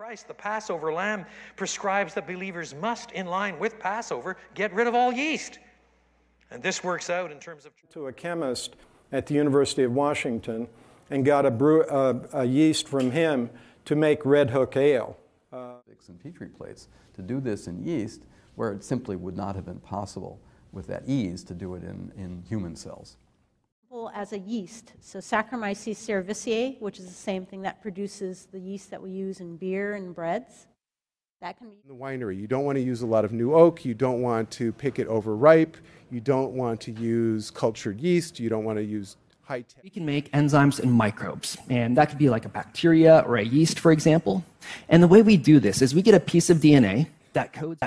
Christ, the Passover lamb, prescribes that believers must, in line with Passover, get rid of all yeast. And this works out in terms of. To a chemist at the University of Washington and got a, brew, uh, a yeast from him to make Red Hook Ale. Uh, and petri plates to do this in yeast where it simply would not have been possible with that ease to do it in, in human cells. As a yeast, so Saccharomyces cerevisiae, which is the same thing that produces the yeast that we use in beer and breads, that can be. In the winery, you don't want to use a lot of new oak. You don't want to pick it overripe. You don't want to use cultured yeast. You don't want to use high tech. We can make enzymes and microbes, and that could be like a bacteria or a yeast, for example. And the way we do this is we get a piece of DNA that codes